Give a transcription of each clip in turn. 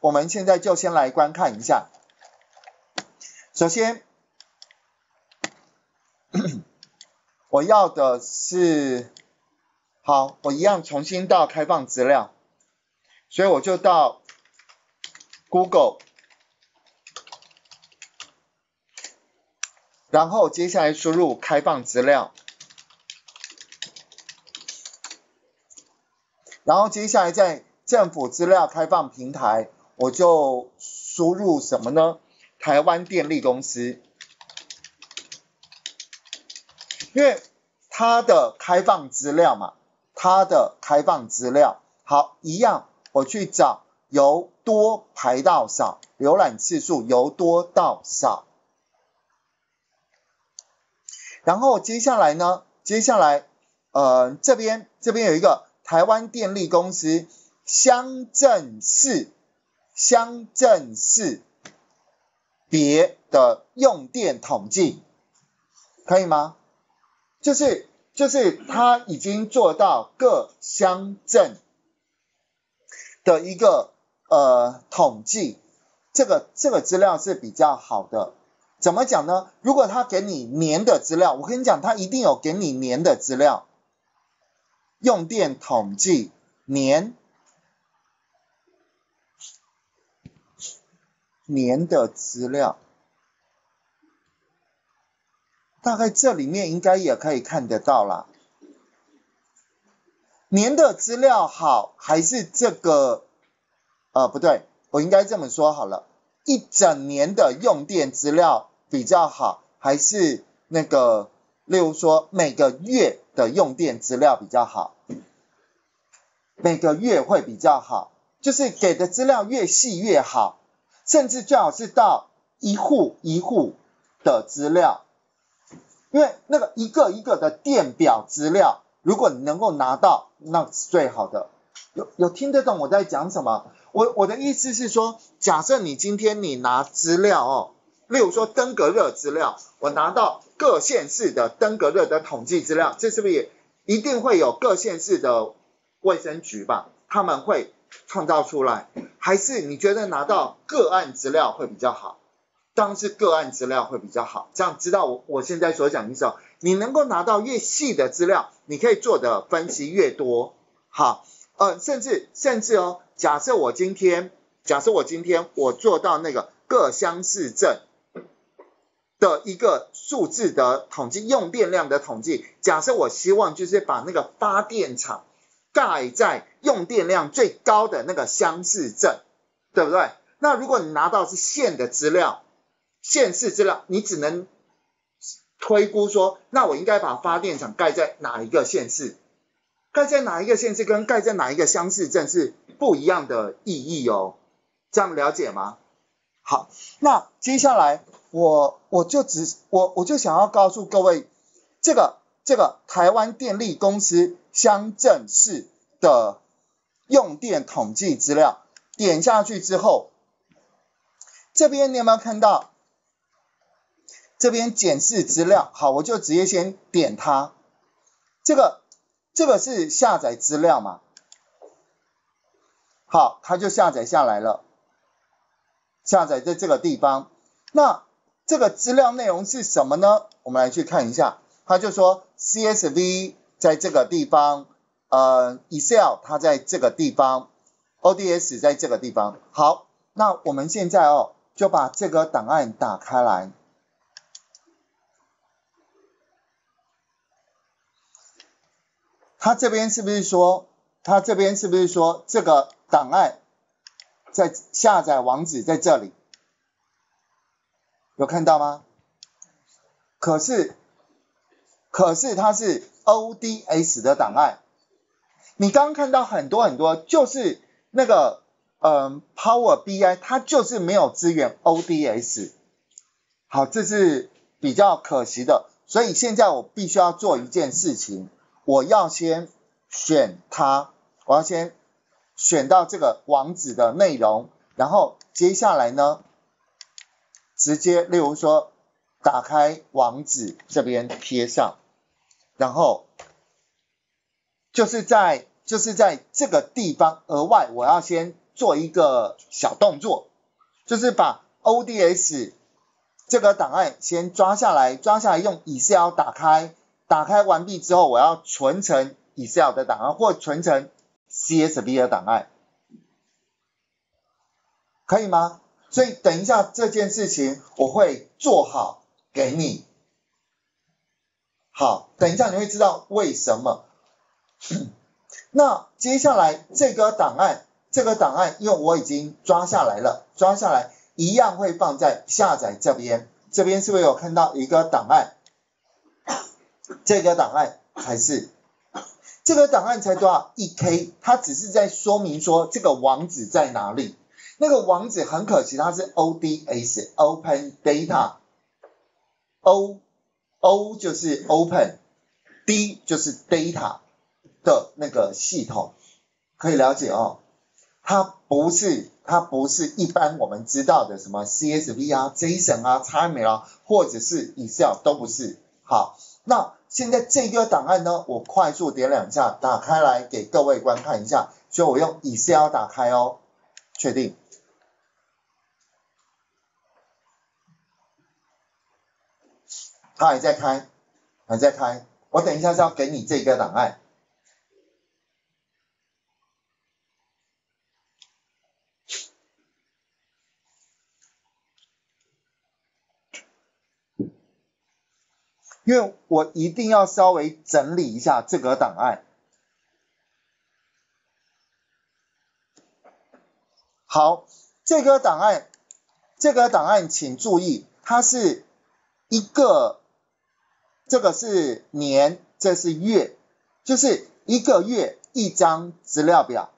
我们现在就先来观看一下。首先，我要的是，好，我一样重新到开放资料，所以我就到 Google，然后接下来输入开放资料，然后接下来在政府资料开放平台，我就输入什么呢？台湾电力公司，因为它的开放资料嘛，它的开放资料，好，一样，我去找由多排到少，浏览次数由多到少，然后接下来呢，接下来，呃，这边这边有一个台湾电力公司乡镇市，乡镇市。别的用电统计可以吗？就是就是他已经做到各乡镇的一个呃统计，这个这个资料是比较好的。怎么讲呢？如果他给你年的资料，我跟你讲，他一定有给你年的资料，用电统计年。年的资料，大概这里面应该也可以看得到啦。年的资料好还是这个？呃，不对，我应该这么说好了，一整年的用电资料比较好，还是那个，例如说每个月的用电资料比较好？每个月会比较好，就是给的资料越细越好。甚至最好是到一户一户的资料，因为那个一个一个的电表资料，如果你能够拿到，那是最好的。有有听得懂我在讲什么？我我的意思是说，假设你今天你拿资料哦，例如说登革热资料，我拿到各县市的登革热的统计资料，这是不是也一定会有各县市的卫生局吧？他们会。创造出来，还是你觉得拿到个案资料会比较好？当是个案资料会比较好，这样知道我我现在所讲的时候，你能够拿到越细的资料，你可以做的分析越多。好，呃，甚至甚至哦，假设我今天，假设我今天我做到那个各乡市镇的一个数字的统计，用电量的统计，假设我希望就是把那个发电厂。盖在用电量最高的那个乡市镇，对不对？那如果你拿到是县的资料、县市资料，你只能推估说，那我应该把发电厂盖在哪一个县市？盖在哪一个县市跟盖在哪一个乡市镇是不一样的意义哦，这样了解吗？好，那接下来我我就只我我就想要告诉各位，这个这个台湾电力公司。乡镇市的用电统计资料，点下去之后，这边你有没有看到？这边检视资料，好，我就直接先点它。这个这个是下载资料嘛？好，它就下载下来了，下载在这个地方。那这个资料内容是什么呢？我们来去看一下，他就说 CSV。在这个地方，呃，Excel 它在这个地方，ODS 在这个地方。好，那我们现在哦，就把这个档案打开来。它这边是不是说，它这边是不是说这个档案在下载网址在这里？有看到吗？可是，可是它是。ODS 的档案，你刚刚看到很多很多，就是那个嗯 Power BI，它就是没有支援 ODS。好，这是比较可惜的，所以现在我必须要做一件事情，我要先选它，我要先选到这个网址的内容，然后接下来呢，直接例如说打开网址这边贴上。然后就是在就是在这个地方额外，我要先做一个小动作，就是把 ODS 这个档案先抓下来，抓下来用 Excel 打开，打开完毕之后，我要存成 Excel 的档案或存成 CSV 的档案，可以吗？所以等一下这件事情我会做好给你。好，等一下你会知道为什么。那接下来这个档案，这个档案因为我已经抓下来了，抓下来一样会放在下载这边。这边是不是有看到一个档案？这个档案还是这个档案才多少？一 K，它只是在说明说这个网址在哪里。那个网址很可惜，它是 ODS，Open data，o O 就是 Open，D 就是 Data 的那个系统，可以了解哦。它不是它不是一般我们知道的什么 CSV 啊、JSON 啊、XML 啊，或者是 Excel 都不是。好，那现在这个档案呢，我快速点两下，打开来给各位观看一下。所以我用 Excel 打开哦，确定。它还在开，还在开。我等一下是要给你这个档案。因为我一定要稍微整理一下这个档案。好，这个档案，这个档案请注意，它是一个。这个是年，这是月，就是一个月一张资料表，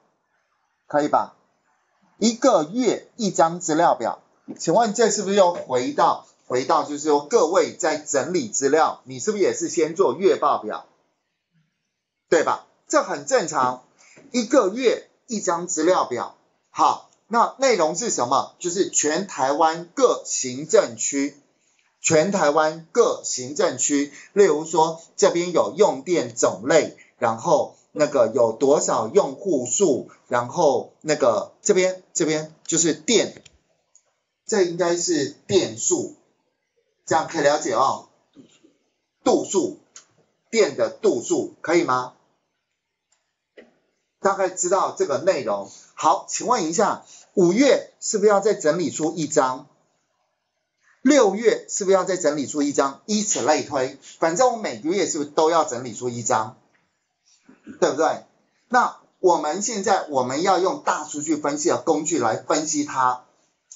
可以吧？一个月一张资料表，请问这是不是又回到回到就是说各位在整理资料，你是不是也是先做月报表，对吧？这很正常，一个月一张资料表，好，那内容是什么？就是全台湾各行政区。全台湾各行政区，例如说这边有用电种类，然后那个有多少用户数，然后那个这边这边就是电，这应该是电数，这样可以了解哦。度数，电的度数可以吗？大概知道这个内容。好，请问一下，五月是不是要再整理出一张？六月是不是要再整理出一张？以此类推，反正我每个月是不是都要整理出一张？对不对？那我们现在我们要用大数据分析的工具来分析它，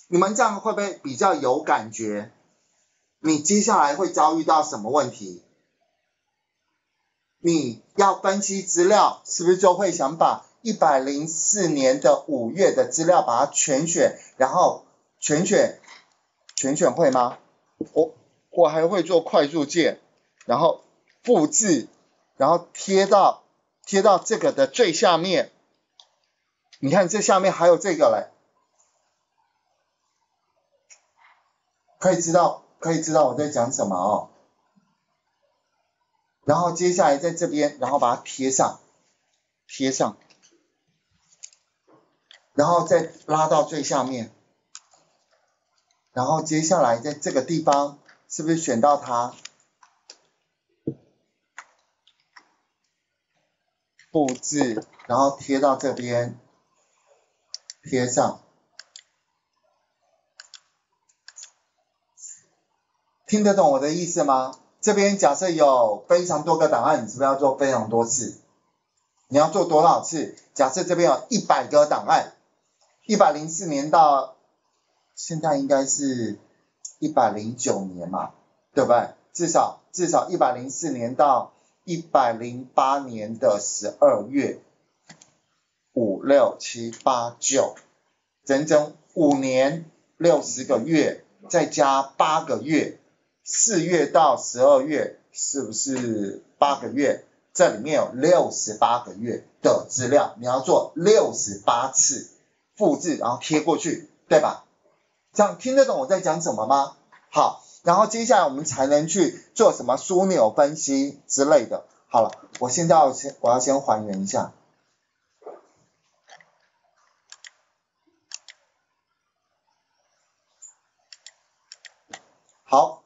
你们这样会不会比较有感觉？你接下来会遭遇到什么问题？你要分析资料，是不是就会想把一百零四年的五月的资料把它全选，然后全选？全选会吗？我我还会做快速键，然后复制，然后贴到贴到这个的最下面。你看这下面还有这个嘞，可以知道可以知道我在讲什么哦。然后接下来在这边，然后把它贴上，贴上，然后再拉到最下面。然后接下来在这个地方是不是选到它？复制，然后贴到这边，贴上。听得懂我的意思吗？这边假设有非常多个档案，你是不是要做非常多次？你要做多少次？假设这边有一百个档案，一百零四年到。现在应该是一百零九年嘛，对不对？至少至少一百零四年到一百零八年的十二月，五六七八九，整整五年六十个月，再加八个月，四月到十二月是不是八个月？这里面有六十八个月的资料，你要做六十八次复制，然后贴过去，对吧？这样听得懂我在讲什么吗？好，然后接下来我们才能去做什么枢纽分析之类的。好了，我现在要先我要先还原一下。好，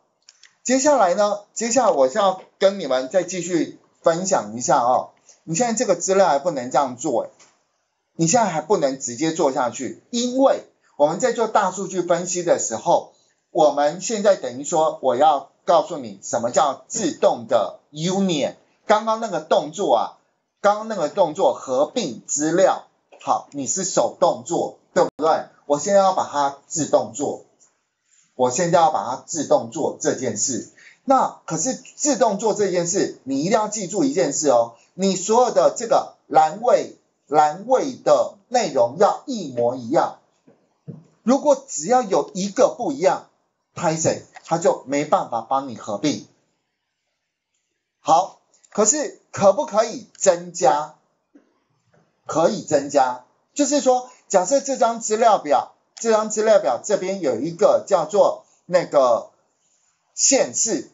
接下来呢？接下来我是要跟你们再继续分享一下哦。你现在这个资料还不能这样做，你现在还不能直接做下去，因为我们在做大数据分析的时候，我们现在等于说我要告诉你什么叫自动的 union。刚刚那个动作啊，刚刚那个动作合并资料，好，你是手动做，对不对？我现在要把它自动做，我现在要把它自动做这件事。那可是自动做这件事，你一定要记住一件事哦，你所有的这个栏位栏位的内容要一模一样。如果只要有一个不一样，Python 它就没办法帮你合并。好。可是可不可以增加？可以增加，就是说，假设这张资料表，这张资料表这边有一个叫做那个县市，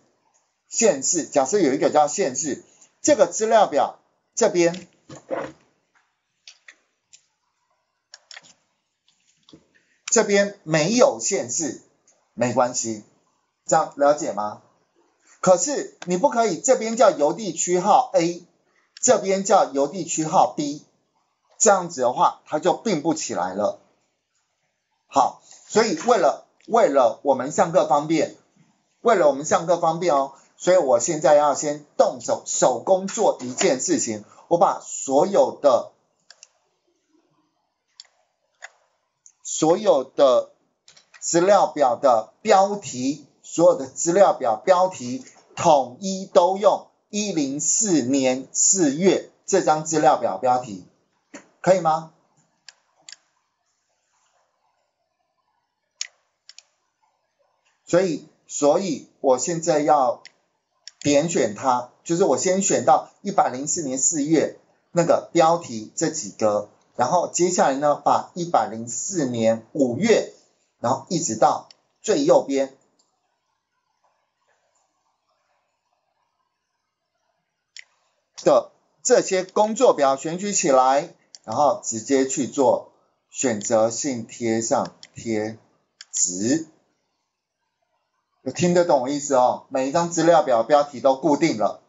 县市，假设有一个叫县市，这个资料表这边，这边没有限制，没关系，这样了解吗？可是你不可以，这边叫邮递区号 A，这边叫邮递区号 B，这样子的话，它就并不起来了。好，所以为了为了我们上课方便，为了我们上课方便哦，所以我现在要先动手手工做一件事情，我把所有的所有的资料表的标题，所有的资料表标题。统一都用一零四年四月这张资料表标题，可以吗？所以，所以我现在要点选它，就是我先选到一百零四年四月那个标题这几个，然后接下来呢，把一百零四年五月，然后一直到最右边。的这些工作表选取起来，然后直接去做选择性贴上贴纸，有听得懂我意思哦？每一张资料表标题都固定了。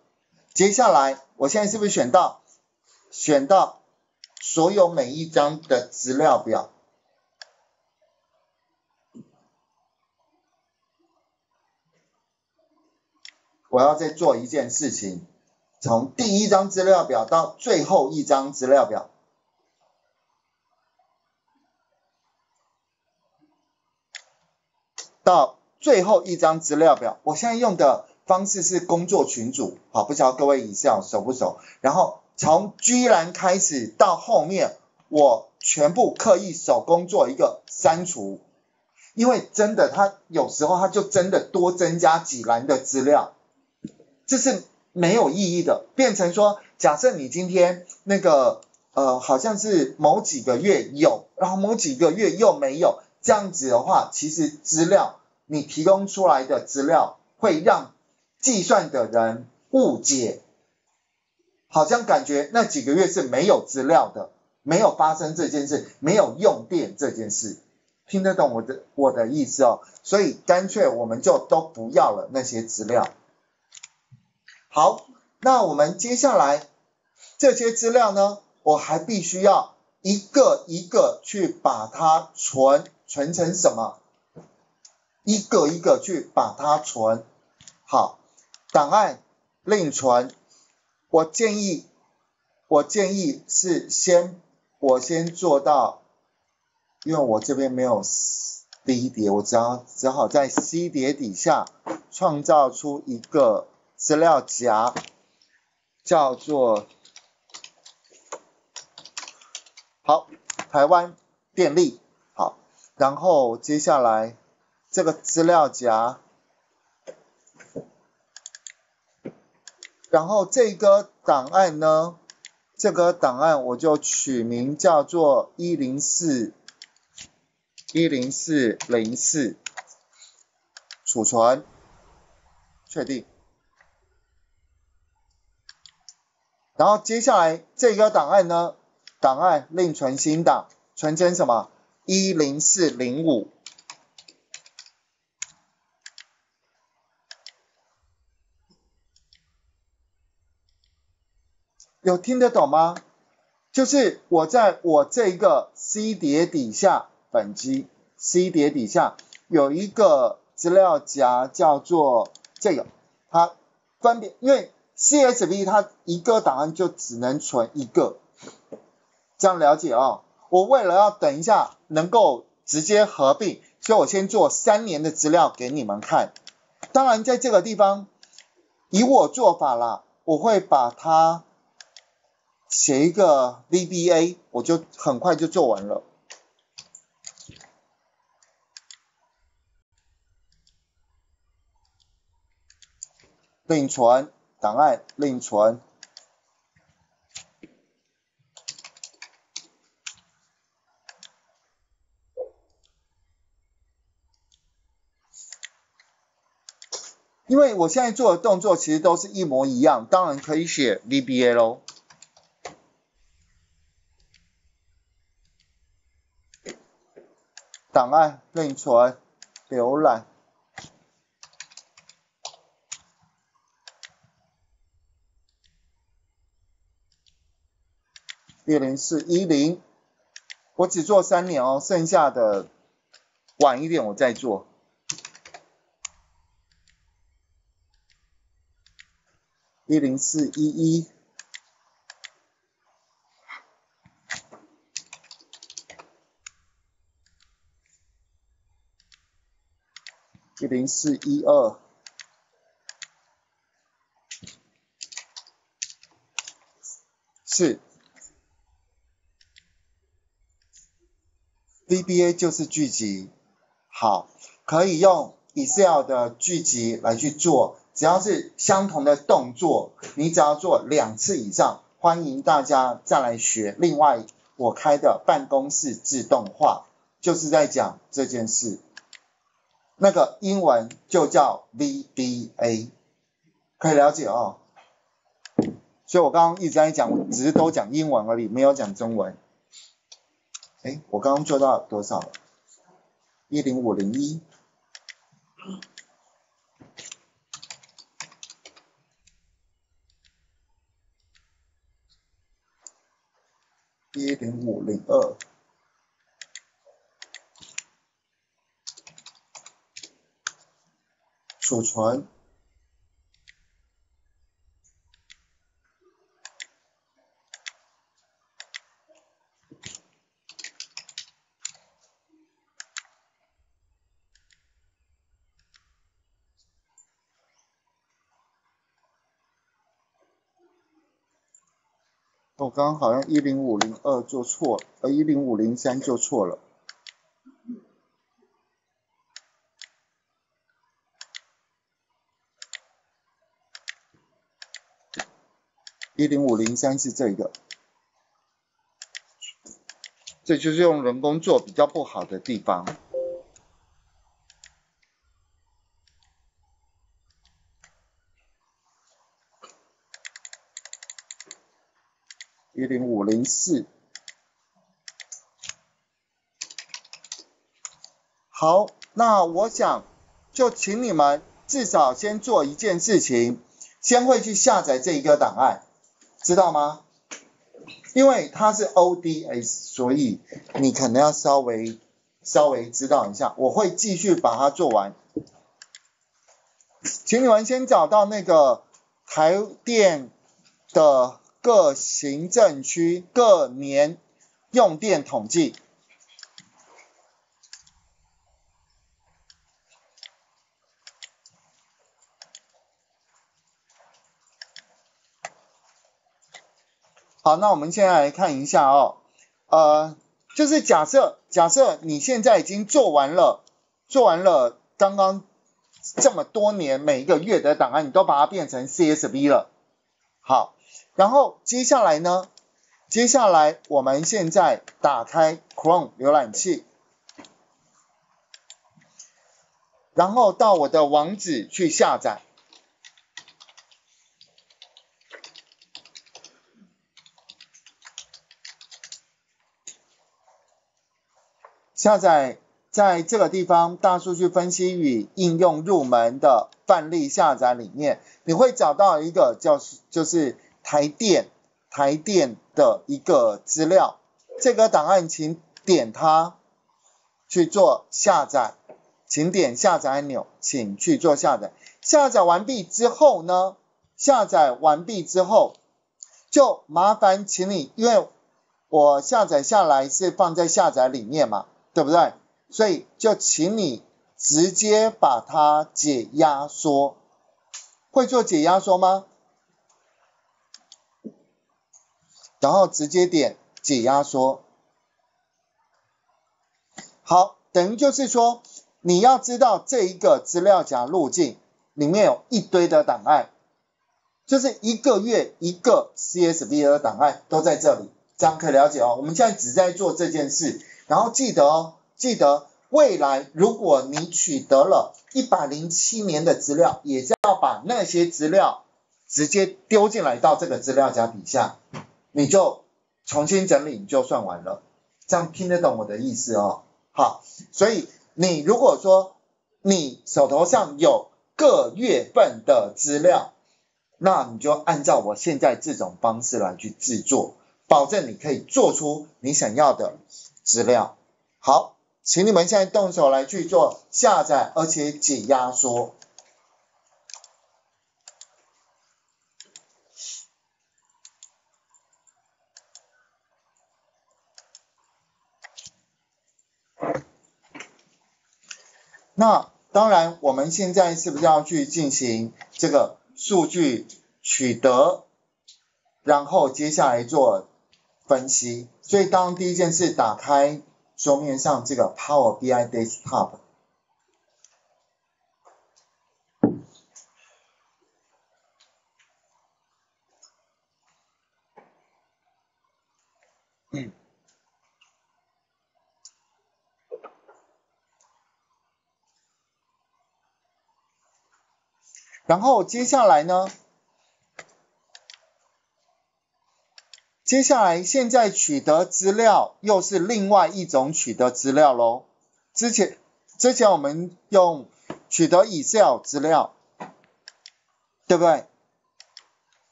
接下来，我现在是不是选到选到所有每一张的资料表？我要再做一件事情。从第一张资料表到最后一张资料表，到最后一张资料表，我现在用的方式是工作群组，好，不知道各位以下熟不熟？然后从居然开始到后面，我全部刻意手工做一个删除，因为真的，它有时候它就真的多增加几栏的资料，这是。没有意义的，变成说，假设你今天那个呃，好像是某几个月有，然后某几个月又没有，这样子的话，其实资料你提供出来的资料会让计算的人误解，好像感觉那几个月是没有资料的，没有发生这件事，没有用电这件事，听得懂我的我的意思哦，所以干脆我们就都不要了那些资料。好，那我们接下来这些资料呢，我还必须要一个一个去把它存，存成什么？一个一个去把它存。好，档案另存。我建议，我建议是先，我先做到，因为我这边没有 D 碟，我只要只好在 C 碟底下创造出一个。资料夹叫做好，台湾电力好，然后接下来这个资料夹，然后这个档案呢，这个档案我就取名叫做一零四一零四零四，储存，确定。然后接下来这个档案呢，档案另存新档，存成什么？一零四零五。有听得懂吗？就是我在我这个 C 碟底下，本机 C 碟底下有一个资料夹叫做这个，它分别因为 CSV 它一个档案就只能存一个，这样了解哦。我为了要等一下能够直接合并，所以我先做三年的资料给你们看。当然在这个地方，以我做法啦，我会把它。写一个 VBA，我就很快就做完了。另存档案，另存因为我现在做的动作其实都是一模一样，当然可以写 VBA 喽。档案另存浏览一零四一零，我只做三年哦，剩下的晚一点我再做。一零四一一。零四一二，是 VBA 就是聚集，好，可以用 Excel 的聚集来去做，只要是相同的动作，你只要做两次以上，欢迎大家再来学。另外，我开的办公室自动化就是在讲这件事。那个英文就叫 VBA，可以了解哦。所以我刚刚一直在讲，只是都讲英文而已，没有讲中文。哎，我刚刚做到多少了？一零五零一，一零五零二。储存。我刚刚好像一零五零二做错了，呃一零五零三做错了。一零五零三是这个，这就是用人工做比较不好的地方。一零五零四，好，那我想就请你们至少先做一件事情，先会去下载这一个档案。知道吗？因为它是 ODS，所以你可能要稍微稍微知道一下。我会继续把它做完，请你们先找到那个台电的各行政区各年用电统计。好，那我们现在来看一下哦，呃，就是假设假设你现在已经做完了，做完了刚刚这么多年每一个月的档案，你都把它变成 CSV 了。好，然后接下来呢，接下来我们现在打开 Chrome 浏览器，然后到我的网址去下载。下载在这个地方，大数据分析与应用入门的范例下载里面，你会找到一个叫就是台电台电的一个资料，这个档案请点它去做下载，请点下载按钮，请去做下载。下载完毕之后呢，下载完毕之后，就麻烦请你，因为我下载下来是放在下载里面嘛，对不对？所以就请你直接把它解压缩，会做解压缩吗？然后直接点解压缩。好，等于就是说，你要知道这一个资料夹路径里面有一堆的档案，就是一个月一个 CSV 的档案都在这里，这样可以了解哦。我们现在只在做这件事，然后记得哦，记得未来如果你取得了一百零七年的资料，也是要把那些资料直接丢进来到这个资料夹底下。你就重新整理，你就算完了，这样听得懂我的意思哦。好，所以你如果说你手头上有各月份的资料，那你就按照我现在这种方式来去制作，保证你可以做出你想要的资料。好，请你们现在动手来去做下载，而且解压缩。那当然，我们现在是不是要去进行这个数据取得，然后接下来做分析？所以当第一件事打开桌面上这个 Power BI Desktop，然后接下来呢？接下来现在取得资料又是另外一种取得资料喽。之前之前我们用取得 Excel 资料，对不对？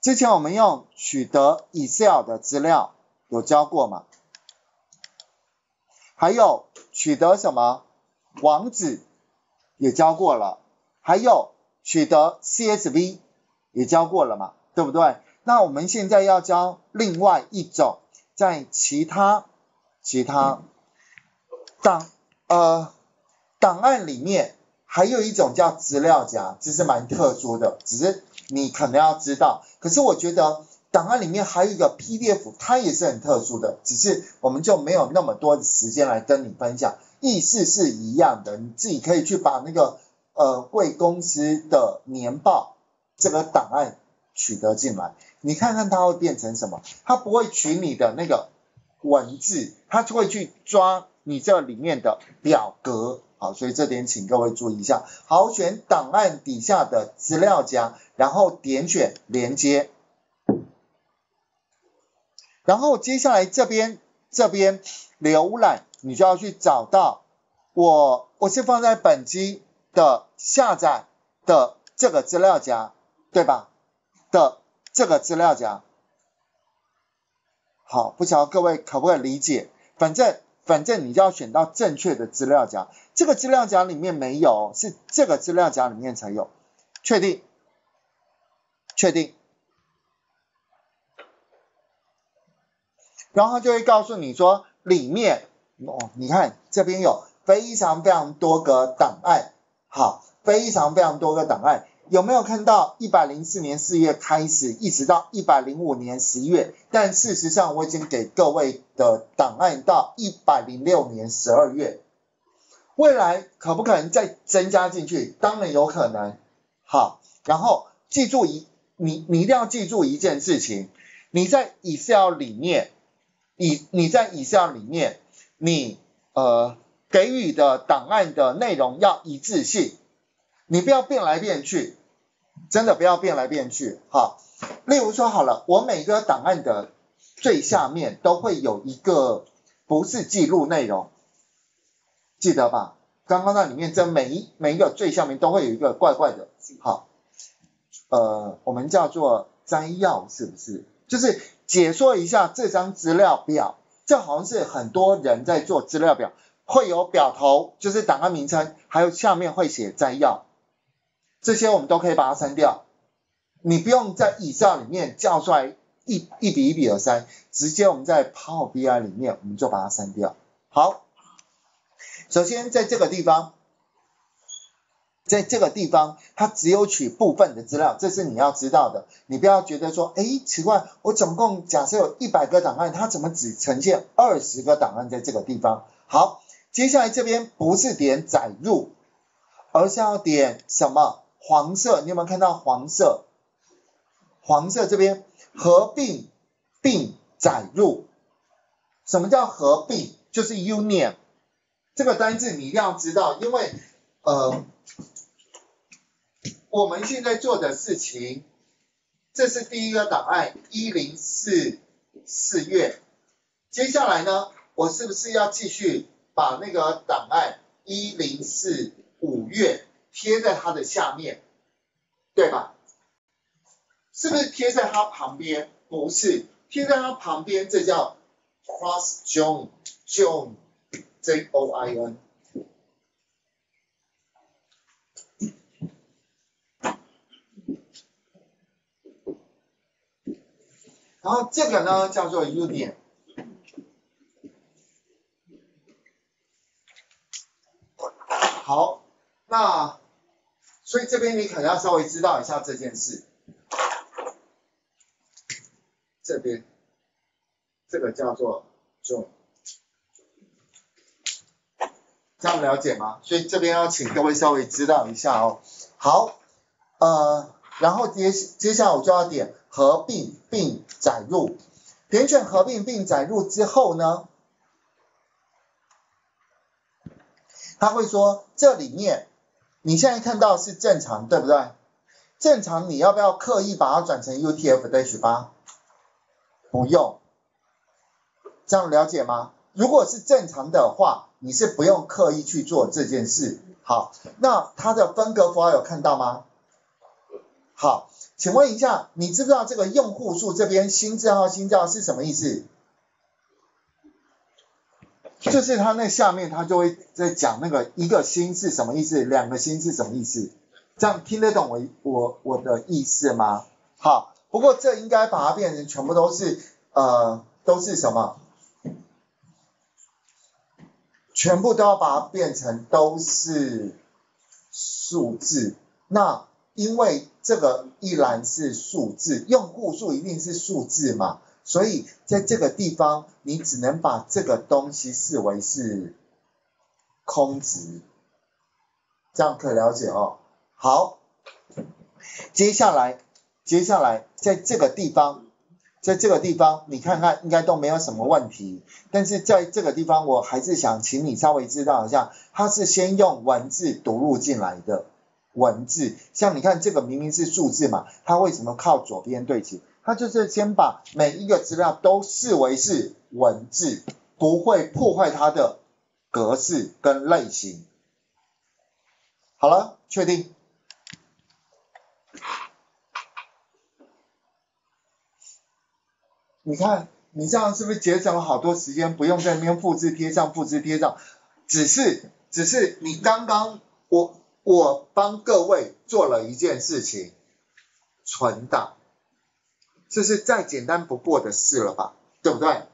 之前我们用取得 Excel 的资料有教过吗？还有取得什么网址也教过了。还有取得 CSV 也教过了嘛，对不对？那我们现在要教另外一种，在其他其他档呃档案里面，还有一种叫资料夹，这是蛮特殊的，只是你可能要知道。可是我觉得档案里面还有一个 PDF，它也是很特殊的，只是我们就没有那么多的时间来跟你分享。意思是一样的，你自己可以去把那个。呃，贵公司的年报这个档案取得进来，你看看它会变成什么？它不会取你的那个文字，它就会去抓你这里面的表格。好，所以这点请各位注意一下。好，选档案底下的资料夹，然后点选连接，然后接下来这边这边浏览，你就要去找到我，我是放在本机。的下载的这个资料夹，对吧？的这个资料夹，好，不晓得各位可不可以理解？反正反正你就要选到正确的资料夹，这个资料夹里面没有，是这个资料夹里面才有，确定？确定？然后就会告诉你说，里面哦，你看这边有非常非常多个档案。好，非常非常多个档案，有没有看到一百零四年四月开始，一直到一百零五年十一月？但事实上我已经给各位的档案到一百零六年十二月，未来可不可能再增加进去？当然有可能。好，然后记住一，你你一定要记住一件事情，你在 Excel 里面，你你在 Excel 里面，你呃。给予的档案的内容要一致性，你不要变来变去，真的不要变来变去。哈，例如说好了，我每个档案的最下面都会有一个不是记录内容，记得吧？刚刚那里面这每一每一个最下面都会有一个怪怪的，好，呃，我们叫做摘要，是不是？就是解说一下这张资料表，这好像是很多人在做资料表，会有表头，就是档案名称，还有下面会写摘要，这些我们都可以把它删掉。你不用在以上里面叫出来一一笔一笔的删，直接我们在 Power BI 里面我们就把它删掉。好，首先在这个地方。在这个地方，它只有取部分的资料，这是你要知道的。你不要觉得说，哎，奇怪，我总共假设有一百个档案，它怎么只呈现二十个档案在这个地方？好，接下来这边不是点载入，而是要点什么？黄色，你有没有看到黄色？黄色这边合并并载入。什么叫合并？就是 union 这个单字你一定要知道，因为呃。我们现在做的事情，这是第一个档案一零四四月，接下来呢，我是不是要继续把那个档案一零四五月贴在它的下面，对吧？是不是贴在它旁边？不是，贴在它旁边，这叫 cross join，join，j o i n。然后这个呢叫做 union。好，那所以这边你可能要稍微知道一下这件事。这边这个叫做做这样了解吗？所以这边要请各位稍微知道一下哦。好，呃，然后接接下来我就要点。合并并载入，点选合并并载入之后呢，他会说这里面你现在看到是正常，对不对？正常你要不要刻意把它转成 UTF-8？不用，这样了解吗？如果是正常的话，你是不用刻意去做这件事。好，那它的分隔符号有看到吗？好。请问一下，你知不知道这个用户数这边新字号新号是什么意思？就是它那下面它就会在讲那个一个心是什么意思，两个心是什么意思？这样听得懂我我我的意思吗？好，不过这应该把它变成全部都是呃都是什么？全部都要把它变成都是数字，那。因为这个一栏是数字，用户数一定是数字嘛，所以在这个地方你只能把这个东西视为是空值，这样可了解哦。好，接下来接下来在这个地方，在这个地方你看看应该都没有什么问题，但是在这个地方我还是想请你稍微知道一下，它是先用文字读入进来的。文字，像你看这个明明是数字嘛，它为什么靠左边对齐？它就是先把每一个资料都视为是文字，不会破坏它的格式跟类型。好了，确定。你看，你这样是不是节省了好多时间？不用在那边复制贴上，复制贴上，只是，只是你刚刚我。我帮各位做了一件事情，存档，这是再简单不过的事了吧，对不对？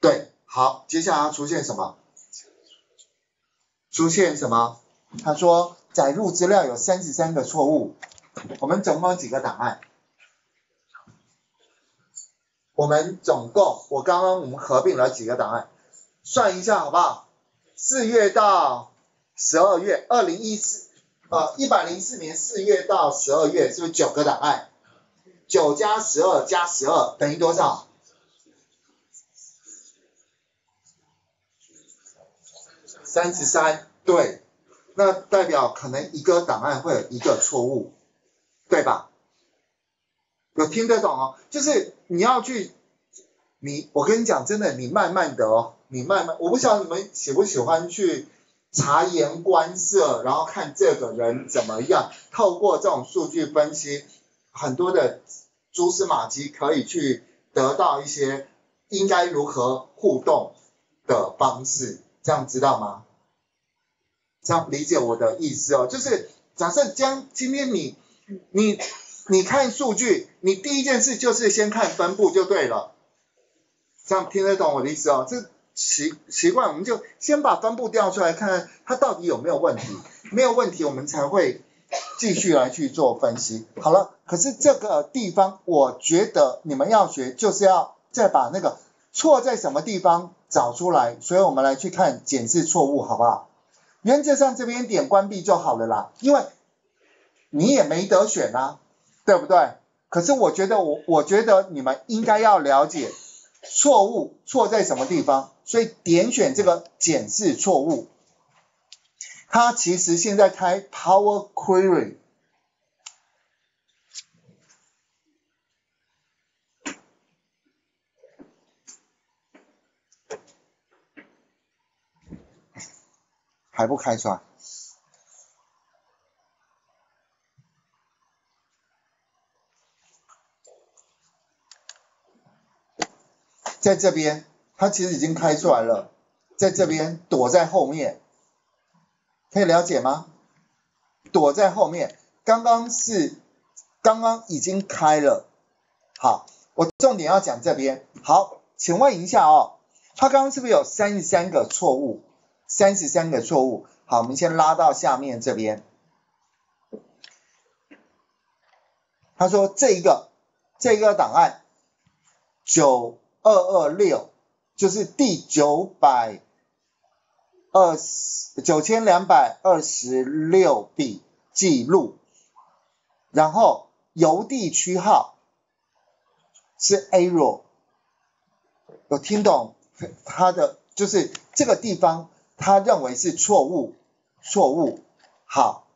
对，好，接下来出现什么？出现什么？他说载入资料有三十三个错误，我们总共有几个档案？我们总共，我刚刚我们合并了几个档案？算一下好不好？四月到。十二月，二零一四，呃，一百零四年四月到十二月，是不是九个档案？九加十二加十二等于多少？三十三，对，那代表可能一个档案会有一个错误，对吧？有听得懂哦？就是你要去，你，我跟你讲，真的，你慢慢的哦，你慢慢，我不晓得你们喜不喜欢去。察言观色，然后看这个人怎么样，透过这种数据分析，很多的蛛丝马迹，可以去得到一些应该如何互动的方式，这样知道吗？这样理解我的意思哦，就是假设将今天你你你看数据，你第一件事就是先看分布就对了，这样听得懂我的意思哦？这习习惯我们就先把分布调出来，看看它到底有没有问题，没有问题我们才会。继续来去做分析，好了，可是这个地方，我觉得你们要学，就是要再把那个错在什么地方找出来，所以我们来去看检视错误，好不好？原则上这边点关闭就好了啦，因为你也没得选啊，对不对？可是我觉得我我觉得你们应该要了解错误错在什么地方，所以点选这个检视错误。它其实现在开 Power Query，还不开出来，在这边，它其实已经开出来了，在这边躲在后面。可以了解吗？躲在后面，刚刚是刚刚已经开了。好，我重点要讲这边。好，请问一下哦，他刚刚是不是有三十三个错误？三十三个错误。好，我们先拉到下面这边。他说这一个这个档案九二二六就是第九百。二十九千两百二十六笔记录，然后邮递区号是 error，有听懂他的就是这个地方他认为是错误，错误。好，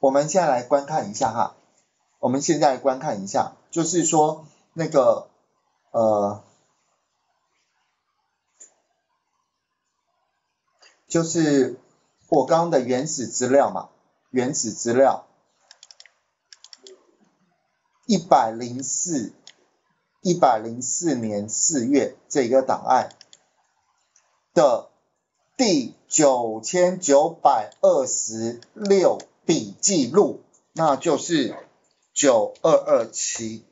我们现在来观看一下哈，我们现在观看一下，就是说那个呃。就是我刚刚的原始资料嘛，原始资料一百零四一百零四年四月这个档案的第九千九百二十六笔记录，那就是九二二七，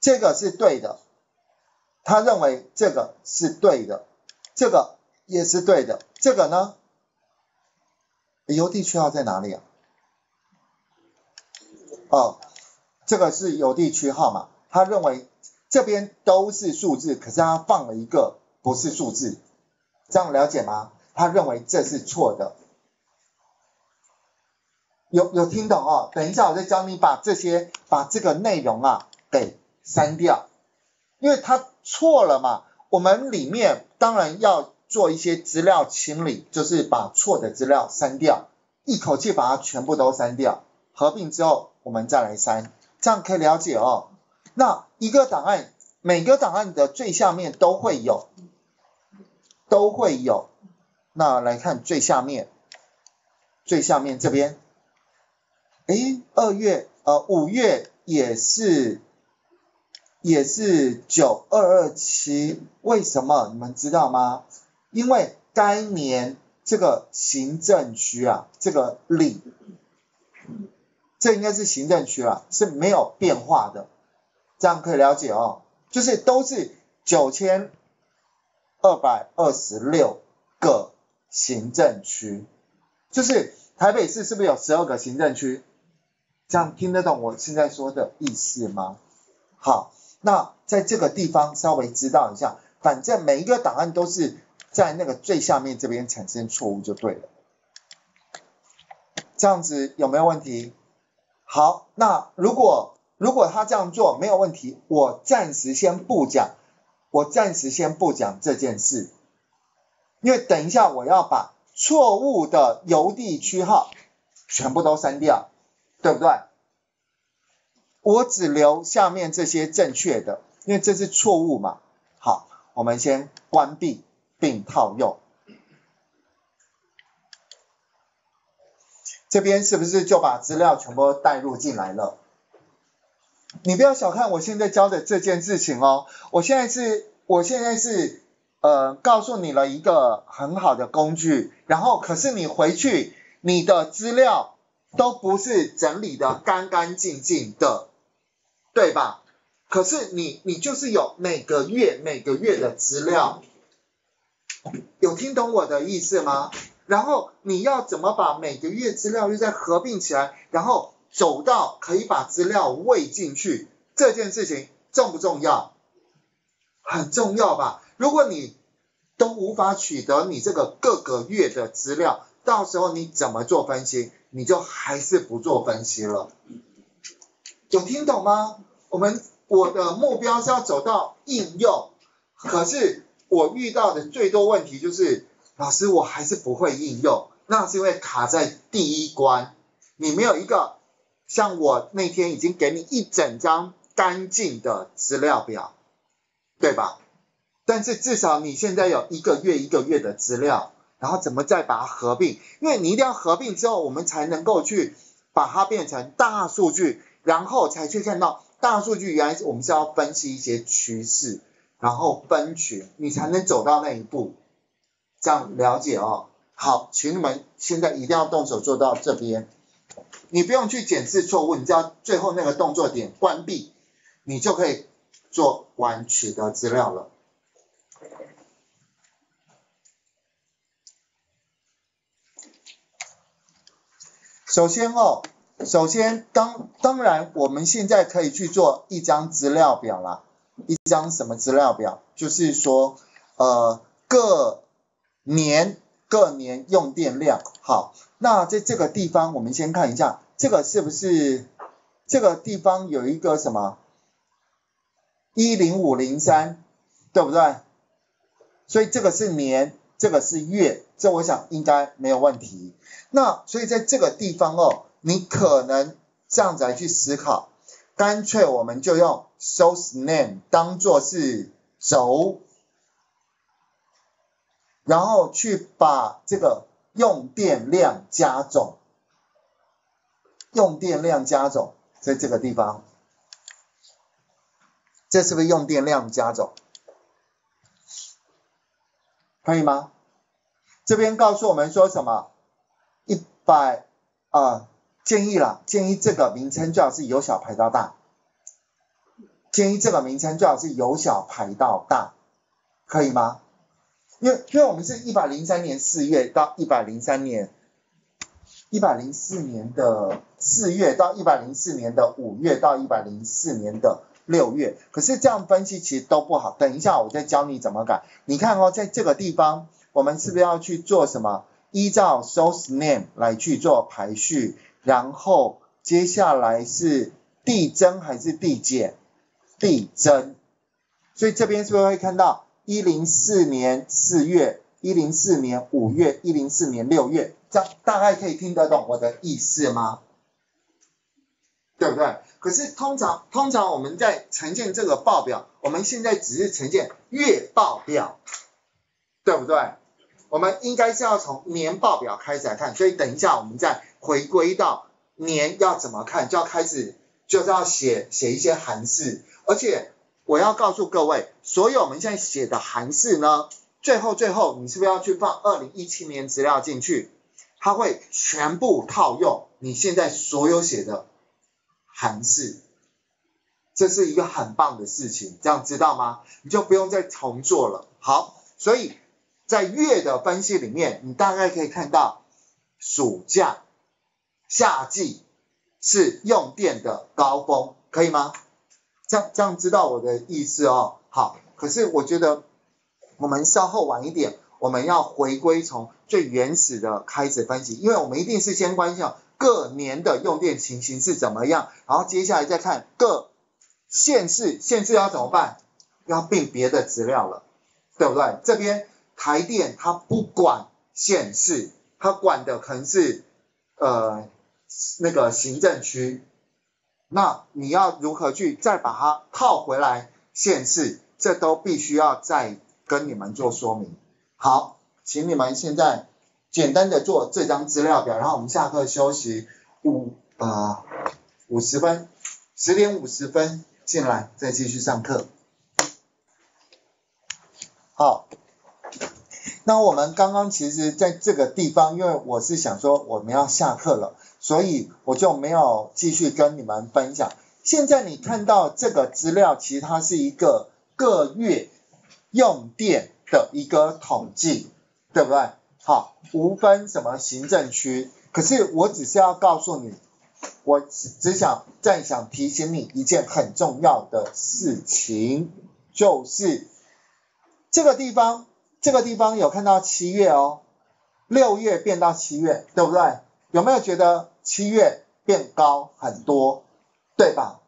这个是对的，他认为这个是对的。这个也是对的，这个呢，邮递区号在哪里啊？哦，这个是邮递区号嘛？他认为这边都是数字，可是他放了一个不是数字，这样了解吗？他认为这是错的，有有听懂哦？等一下我再教你把这些把这个内容啊给删掉，因为他错了嘛。我们里面当然要做一些资料清理，就是把错的资料删掉，一口气把它全部都删掉，合并之后我们再来删，这样可以了解哦。那一个档案，每个档案的最下面都会有，都会有。那来看最下面，最下面这边，诶，二月呃五月也是。也是九二二七，为什么你们知道吗？因为该年这个行政区啊，这个里，这应该是行政区了，是没有变化的，这样可以了解哦。就是都是九千二百二十六个行政区，就是台北市是不是有十二个行政区？这样听得懂我现在说的意思吗？好。那在这个地方稍微知道一下，反正每一个档案都是在那个最下面这边产生错误就对了。这样子有没有问题？好，那如果如果他这样做没有问题，我暂时先不讲，我暂时先不讲这件事，因为等一下我要把错误的邮递区号全部都删掉，对不对？我只留下面这些正确的，因为这是错误嘛。好，我们先关闭并套用。这边是不是就把资料全部带入进来了？你不要小看我现在教的这件事情哦，我现在是，我现在是，呃，告诉你了一个很好的工具，然后可是你回去，你的资料都不是整理的干干净净的，对吧？可是你，你就是有每个月每个月的资料，有听懂我的意思吗？然后你要怎么把每个月资料又再合并起来，然后。走到可以把资料喂进去这件事情重不重要？很重要吧？如果你都无法取得你这个各个月的资料，到时候你怎么做分析？你就还是不做分析了。有听懂吗？我们我的目标是要走到应用，可是我遇到的最多问题就是，老师我还是不会应用，那是因为卡在第一关，你没有一个。像我那天已经给你一整张干净的资料表，对吧？但是至少你现在有一个月一个月的资料，然后怎么再把它合并？因为你一定要合并之后，我们才能够去把它变成大数据，然后才去看到大数据原来我们是要分析一些趋势，然后分群，你才能走到那一步。这样了解哦。好，请你们现在一定要动手做到这边。你不用去检视错误，你只要最后那个动作点关闭，你就可以做完取得资料了。首先哦，首先当当然我们现在可以去做一张资料表啦，一张什么资料表？就是说呃各年各年用电量，好。那在这个地方，我们先看一下，这个是不是这个地方有一个什么一零五零三，对不对？所以这个是年，这个是月，这我想应该没有问题。那所以在这个地方哦，你可能这样子来去思考，干脆我们就用 source name 当做是轴，然后去把这个。用电量加总，用电量加总，在这个地方，这是不是用电量加总？可以吗？这边告诉我们说什么？一百啊，建议了，建议这个名称最好是由小排到大，建议这个名称最好是由小排到大，可以吗？因为因为我们是一百零三年四月到一百零三年一百零四年的四月到一百零四年的五月到一百零四年的六月，可是这样分析其实都不好。等一下我再教你怎么改。你看哦，在这个地方，我们是不是要去做什么？依照 source name 来去做排序，然后接下来是递增还是递减？递增。所以这边是不是会看到？一零四年四月，一零四年五月，一零四年六月，这样大概可以听得懂我的意思吗？对不对？可是通常通常我们在呈现这个报表，我们现在只是呈现月报表，对不对？我们应该是要从年报表开始来看，所以等一下我们再回归到年要怎么看，就要开始就是要写写一些函式，而且。我要告诉各位，所有我们现在写的函式呢，最后最后你是不是要去放二零一七年资料进去？它会全部套用你现在所有写的韩式，这是一个很棒的事情，这样知道吗？你就不用再重做了。好，所以在月的分析里面，你大概可以看到暑假、夏季是用电的高峰，可以吗？这样这样知道我的意思哦，好，可是我觉得我们稍后晚一点，我们要回归从最原始的开始分析，因为我们一定是先关心各年的用电情形是怎么样，然后接下来再看各县市，县市要怎么办？要并别的资料了，对不对？这边台电它不管县市，它管的可能是呃那个行政区。那你要如何去再把它套回来县市？这都必须要再跟你们做说明。好，请你们现在简单的做这张资料表，然后我们下课休息五啊五十分，十点五十分进来再继续上课。好，那我们刚刚其实在这个地方，因为我是想说我们要下课了，所以我就没有继续跟你们分享。现在你看到这个资料，其实它是一个个月用电的一个统计，对不对？好，无分什么行政区，可是我只是要告诉你，我只想再想提醒你一件很重要的事情，就是这个地方，这个地方有看到七月哦，六月变到七月，对不对？有没有觉得七月变高很多，对吧？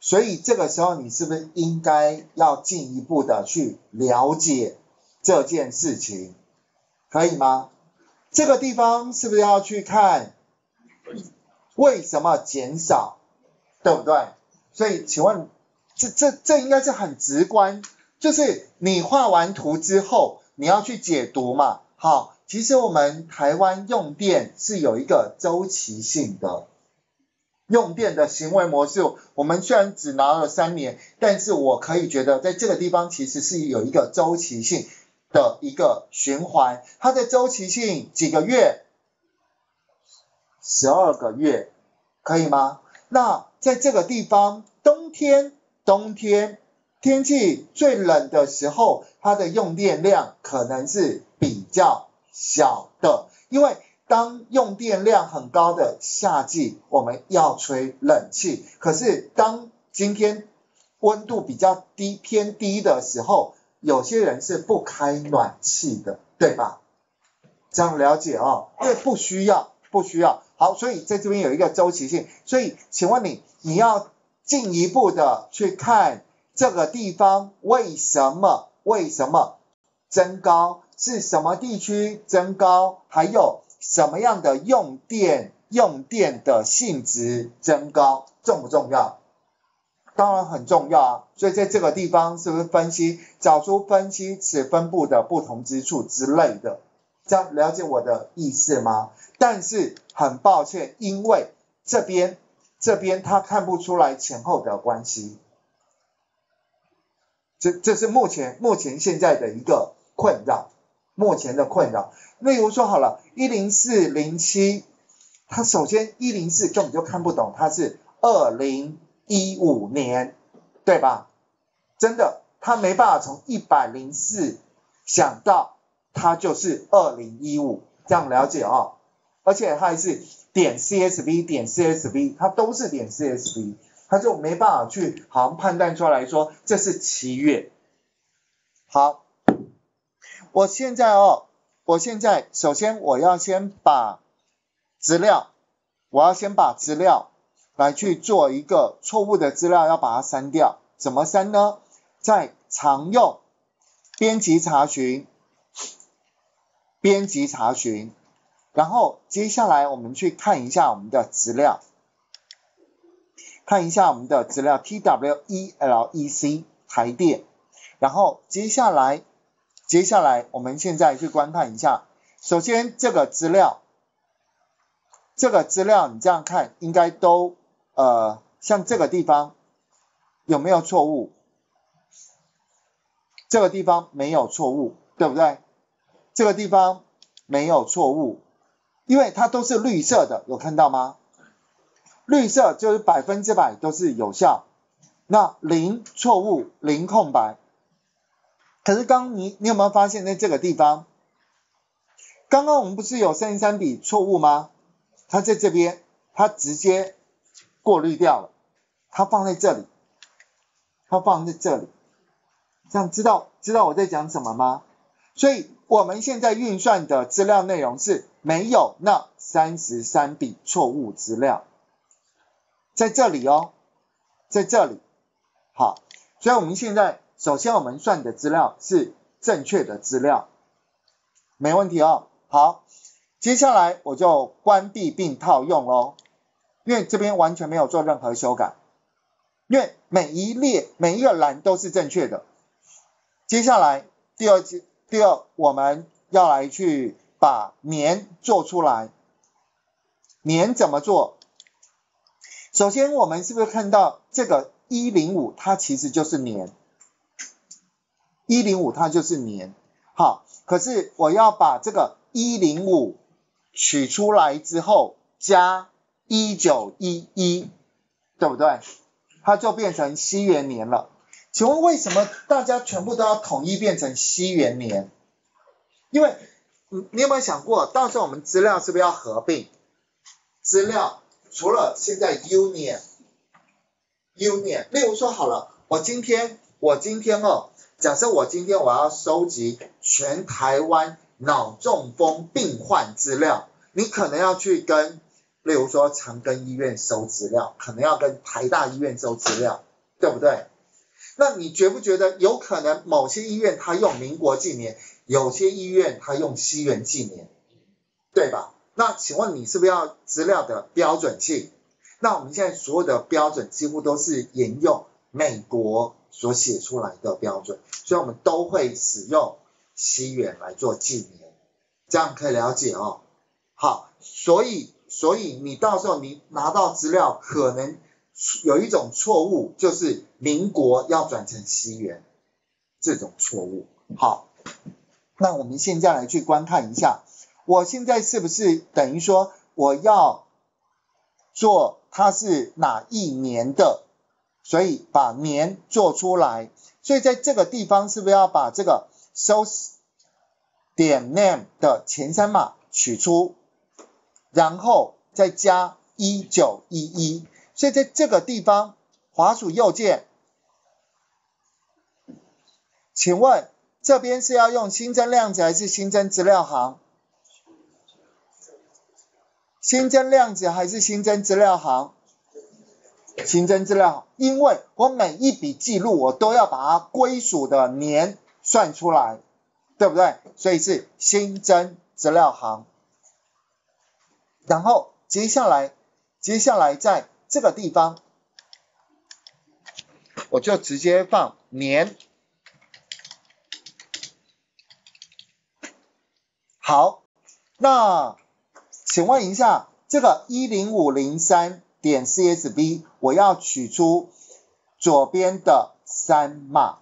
所以这个时候你是不是应该要进一步的去了解这件事情？可以吗？这个地方是不是要去看为什么减少，对不对？所以请问，这这这应该是很直观，就是你画完图之后，你要去解读嘛。好，其实我们台湾用电是有一个周期性的，用电的行为模式，我们虽然只拿了三年，但是我可以觉得在这个地方其实是有一个周期性。的一个循环，它的周期性几个月？十二个月，可以吗？那在这个地方，冬天，冬天天气最冷的时候，它的用电量可能是比较小的，因为当用电量很高的夏季，我们要吹冷气，可是当今天温度比较低偏低的时候。有些人是不开暖气的，对吧？这样了解哦，因为不需要，不需要。好，所以在这边有一个周期性。所以，请问你，你要进一步的去看这个地方为什么为什么增高？是什么地区增高？还有什么样的用电用电的性质增高？重不重要？当然很重要啊，所以在这个地方是不是分析找出分析此分布的不同之处之类的，这样了解我的意思吗？但是很抱歉，因为这边这边他看不出来前后的关系，这这是目前目前现在的一个困扰，目前的困扰。例如说好了，一零四零七，他首先一零四根本就看不懂，它是二零。一五年，对吧？真的，他没办法从一百零四想到他就是二零一五，这样了解哦。而且他还是点 CSV 点 CSV，他都是点 CSV，他就没办法去好像判断出来说这是七月。好，我现在哦，我现在首先我要先把资料，我要先把资料。来去做一个错误的资料，要把它删掉。怎么删呢？在常用编辑查询，编辑查询，然后接下来我们去看一下我们的资料，看一下我们的资料 T W E L E C 台电，然后接下来，接下来我们现在去观看一下，首先这个资料，这个资料你这样看应该都。呃，像这个地方有没有错误？这个地方没有错误，对不对？这个地方没有错误，因为它都是绿色的，有看到吗？绿色就是百分之百都是有效，那零错误，零空白。可是刚你你有没有发现，在这个地方，刚刚我们不是有三十三笔错误吗？它在这边，它直接。过滤掉了，它放在这里，它放在这里，这样知道知道我在讲什么吗？所以我们现在运算的资料内容是没有那三十三笔错误资料，在这里哦，在这里，好，所以我们现在首先我们算的资料是正确的资料，没问题哦，好，接下来我就关闭并套用喽。因为这边完全没有做任何修改，因为每一列每一个栏都是正确的。接下来第二第二我们要来去把年做出来。年怎么做？首先，我们是不是看到这个一零五，它其实就是年，一零五它就是年。好，可是我要把这个一零五取出来之后，加一九一一，对不对？它就变成西元年了。请问为什么大家全部都要统一变成西元年？因为，你你有没有想过，到时候我们资料是不是要合并？资料除了现在 union，union，例如说好了，我今天我今天哦，假设我今天我要收集全台湾脑中风病患资料，你可能要去跟，例如说长庚医院收资料，可能要跟台大医院收资料，对不对？那你觉不觉得有可能某些医院他用民国纪年，有些医院他用西元纪年，对吧？那请问你是不是要资料的标准性？那我们现在所有的标准几乎都是沿用美国所写出来的标准，所以我们都会使用西元来做纪年，这样可以了解哦。好，所以所以你到时候你拿到资料可能有一种错误，就是民国要转成西元这种错误。好，那我们现在来去观看一下。我现在是不是等于说我要做它是哪一年的，所以把年做出来，所以在这个地方是不是要把这个 source 点 name 的前三码取出，然后再加一九一一，所以在这个地方滑鼠右键，请问这边是要用新增量子还是新增资料行？新增量子还是新增资料行？新增资料，因为我每一笔记录我都要把它归属的年算出来，对不对？所以是新增资料行。然后接下来，接下来在这个地方，我就直接放年。好，那。请问一下，这个一零五零三点 CSV，我要取出左边的三码，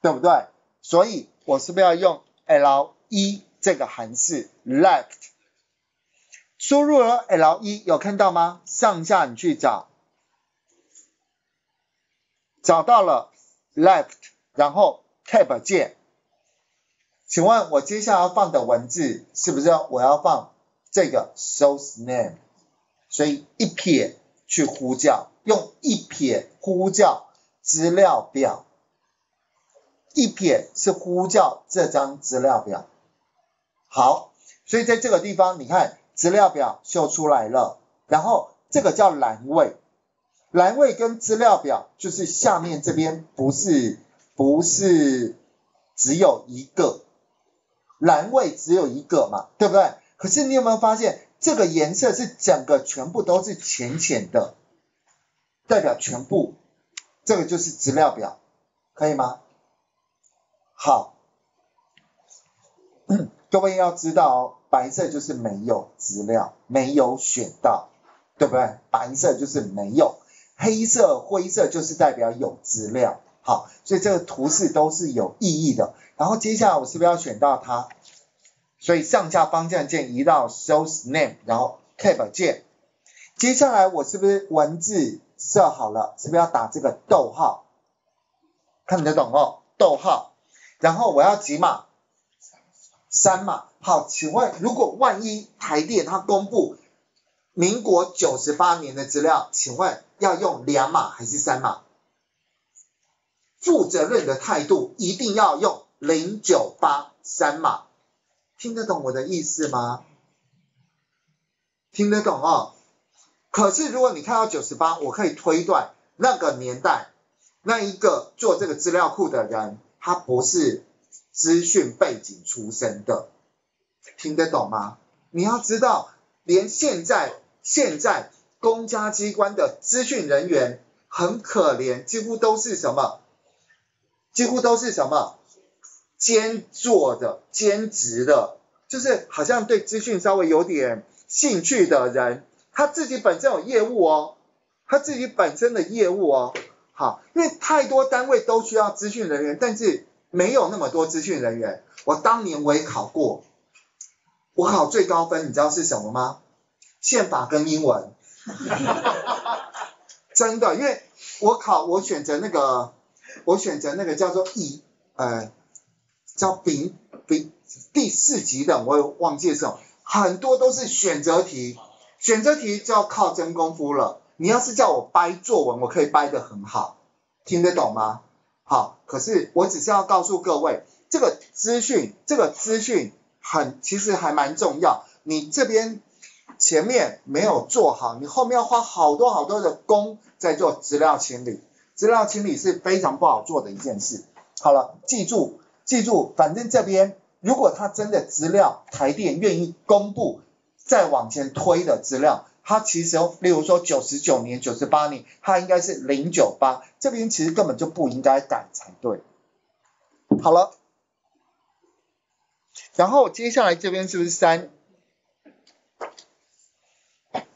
对不对？所以我是不是要用 L 一这个函数 left？输入了 L 一，有看到吗？上下你去找，找到了 left，然后 Tab 键。请问我接下来要放的文字是不是我要放？这个 source name，所以一撇去呼叫，用一撇呼叫资料表，一撇是呼叫这张资料表。好，所以在这个地方，你看资料表秀出来了，然后这个叫栏位，栏位跟资料表就是下面这边不是不是只有一个栏位只有一个嘛，对不对？可是你有没有发现，这个颜色是整个全部都是浅浅的，代表全部，这个就是资料表，可以吗？好，各位要知道哦，白色就是没有资料，没有选到，对不对？白色就是没有，黑色、灰色就是代表有资料。好，所以这个图示都是有意义的。然后接下来我是不是要选到它？所以上下方向键移到 show name，然后 tab 键。接下来我是不是文字设好了？是不是要打这个逗号？看得懂哦，逗号。然后我要几码？三码。好，请问如果万一台电它公布民国九十八年的资料，请问要用两码还是三码？负责任的态度一定要用零九八三码。听得懂我的意思吗？听得懂哦。可是如果你看到九十八，我可以推断那个年代那一个做这个资料库的人，他不是资讯背景出身的。听得懂吗？你要知道，连现在现在公家机关的资讯人员很可怜，几乎都是什么？几乎都是什么？兼做的、兼职的，就是好像对资讯稍微有点兴趣的人，他自己本身有业务哦，他自己本身的业务哦，好，因为太多单位都需要资讯人员，但是没有那么多资讯人员。我当年我也考过，我考最高分，你知道是什么吗？宪法跟英文，真的，因为我考我选择那个，我选择那个叫做乙，呃，叫丙丙第四级的，我也忘记什么，很多都是选择题，选择题就要靠真功夫了。你要是叫我掰作文，我可以掰得很好，听得懂吗？好，可是我只是要告诉各位，这个资讯，这个资讯很，其实还蛮重要。你这边。前面没有做好，你后面要花好多好多的工在做资料清理，资料清理是非常不好做的一件事。好了，记住，记住，反正这边如果他真的资料台电愿意公布再往前推的资料，他其实例如说九十九年、九十八年，他应该是零九八，这边其实根本就不应该改才对。好了，然后接下来这边是不是三？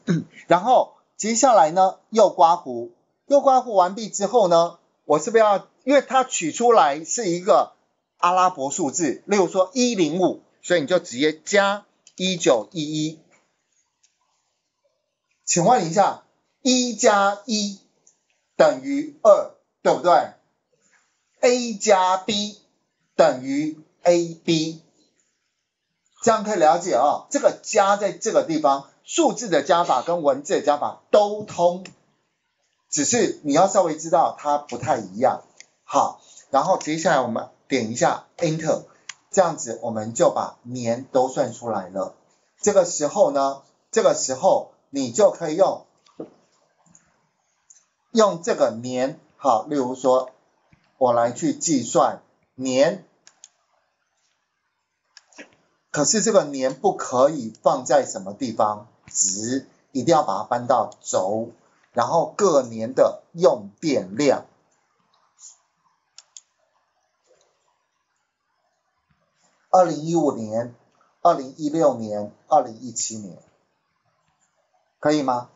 然后接下来呢，又刮胡，又刮胡完毕之后呢，我是不是要，因为它取出来是一个阿拉伯数字，例如说一零五，所以你就直接加一九一一。请问一下，一加一等于二，对不对？A 加 B 等于 AB，这样可以了解啊，这个加在这个地方。数字的加法跟文字的加法都通，只是你要稍微知道它不太一样。好，然后接下来我们点一下 Enter，这样子我们就把年都算出来了。这个时候呢，这个时候你就可以用用这个年，好，例如说我来去计算年。可是这个年不可以放在什么地方？值一定要把它搬到轴，然后各年的用电量，二零一五年、二零一六年、二零一七年，可以吗？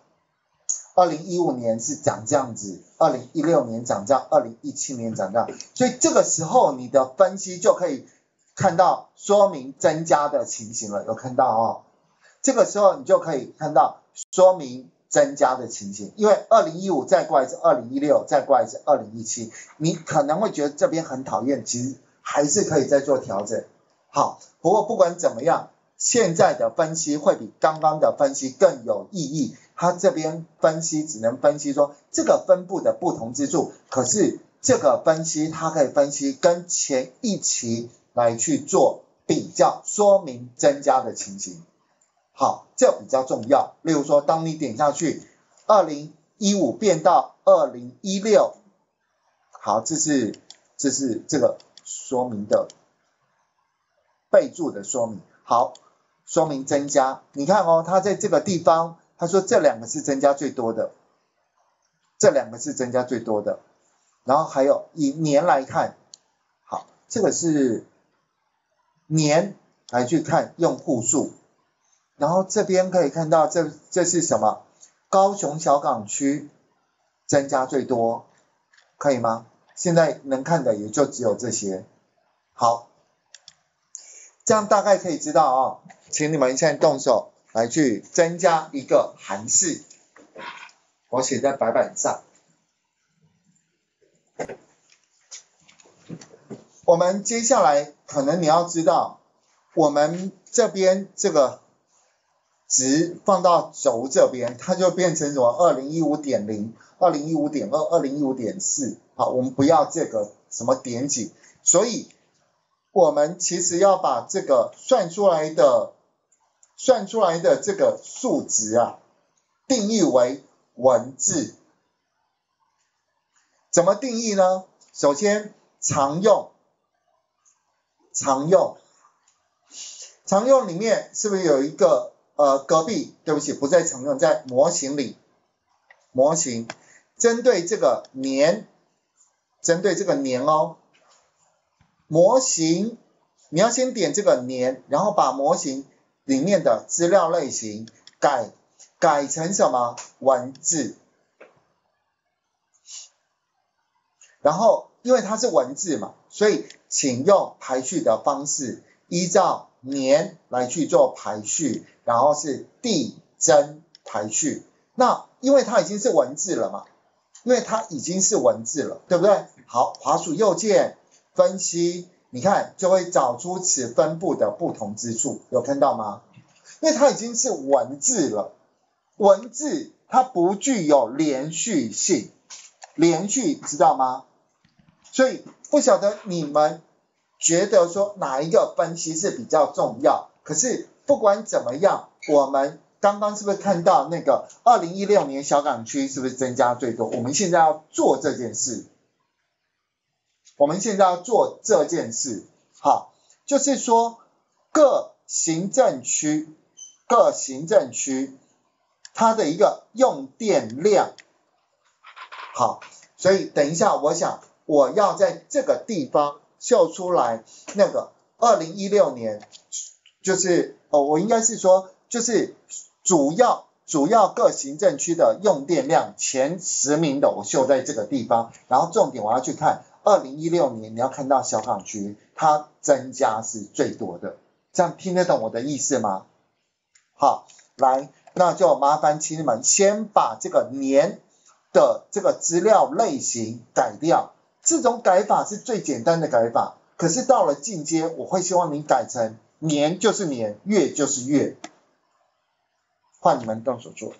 二零一五年是长这样子，二零一六年长这样，二零一七年长这样，所以这个时候你的分析就可以看到说明增加的情形了，有看到哦？这个时候你就可以看到说明增加的情形，因为二零一五再过来是二零一六，再过来是二零一七，你可能会觉得这边很讨厌，其实还是可以再做调整。好，不过不管怎么样，现在的分析会比刚刚的分析更有意义。它这边分析只能分析说这个分布的不同之处，可是这个分析它可以分析跟前一期来去做比较，说明增加的情形。好，这比较重要。例如说，当你点下去，二零一五变到二零一六，好，这是这是这个说明的备注的说明。好，说明增加，你看哦，他在这个地方，他说这两个是增加最多的，这两个是增加最多的。然后还有以年来看，好，这个是年来去看用户数。然后这边可以看到，这这是什么？高雄小港区增加最多，可以吗？现在能看的也就只有这些。好，这样大概可以知道啊，请你们现在动手来去增加一个函式，我写在白板上。我们接下来可能你要知道，我们这边这个。值放到轴这边，它就变成什么？二零一五点零、二零一五点二、二零一五点四。好，我们不要这个什么点几，所以我们其实要把这个算出来的、算出来的这个数值啊，定义为文字。怎么定义呢？首先常用，常用，常用里面是不是有一个？呃，隔壁，对不起，不在常用，在模型里，模型针对这个年，针对这个年哦，模型你要先点这个年，然后把模型里面的资料类型改改成什么文字，然后因为它是文字嘛，所以请用排序的方式，依照年来去做排序，然后是递增排序。那因为它已经是文字了嘛，因为它已经是文字了，对不对？好，滑鼠右键分析，你看就会找出此分布的不同之处，有看到吗？因为它已经是文字了，文字它不具有连续性，连续知道吗？所以不晓得你们觉得说哪一个分析是比较重要？可是不管怎么样，我们刚刚是不是看到那个二零一六年小港区是不是增加最多？我们现在要做这件事，我们现在要做这件事，好，就是说各行政区各行政区它的一个用电量，好，所以等一下我想。我要在这个地方秀出来那个二零一六年，就是哦，我应该是说，就是主要主要各行政区的用电量前十名的，我秀在这个地方。然后重点我要去看二零一六年，你要看到小港区它增加是最多的，这样听得懂我的意思吗？好，来，那就麻烦亲人们先把这个年的这个资料类型改掉。这种改法是最简单的改法，可是到了进阶，我会希望你改成年就是年，月就是月，换你们动手做。